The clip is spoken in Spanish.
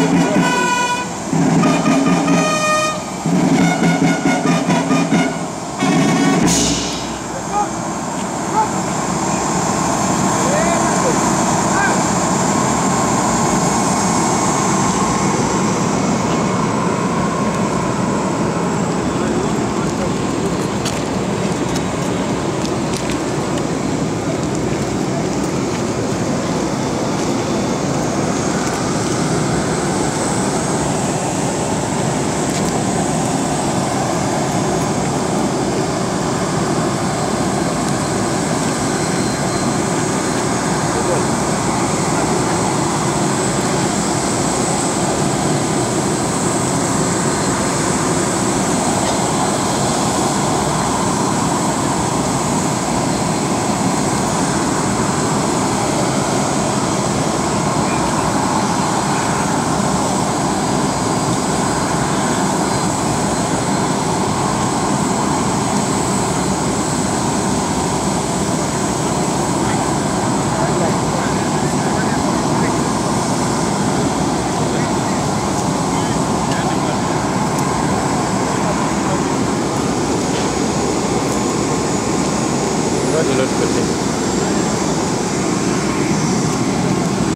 Música de los coches.